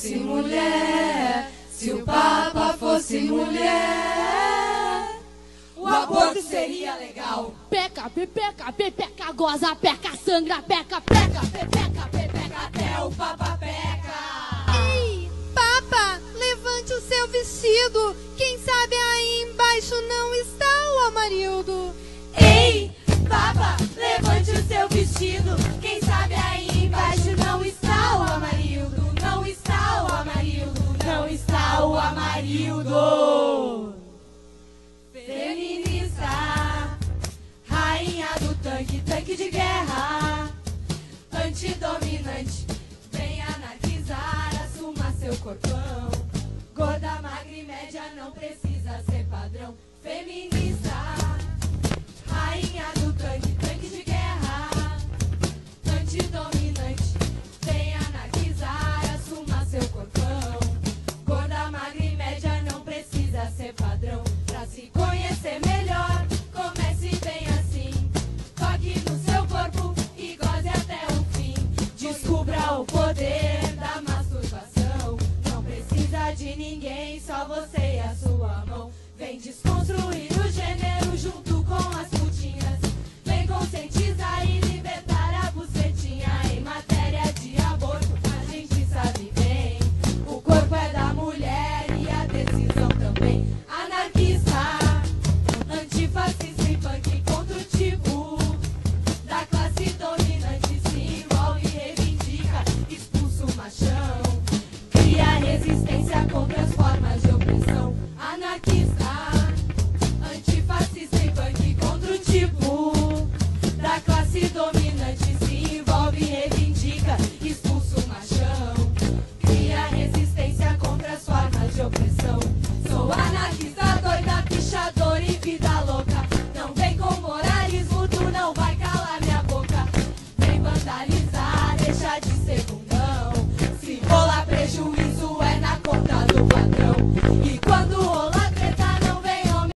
fosse mulher, se o Papa fosse mulher, o aborto seria legal. Peca, pepeca, pepeca, goza, peca, sangra, peca, peca, pepeca, pepeca, até o Papa peca. Ei, Papa, levante o seu vestido. Quem sabe aí embaixo não está o Amarildo. Ei, Papa, levante o seu vestido. Quem o Amarildo. Feminista, rainha do tanque, tanque de guerra. Antidominante, vem anarquizar, assuma seu corpão. Gorda, magra e média não precisa ser padrão. Feminista, você e a sua mão. Vem desconstruir o gênero junto com as putinhas. Vem conscientizar e libertar a bucetinha. Em matéria de aborto, a gente sabe bem. O corpo é da mulher e a decisão também. Anarquista, antifascista e punk contra o tipo da classe dominante. Se envolve e reivindica, expulsa o machão. Cria resistência contra as Sou anarquista, doida, pichador e vida louca. Não vem com moralismo, tu não vai calar minha boca. Vem vandalizar, deixa de ser bundão. Se rolar prejuízo é na conta do patrão.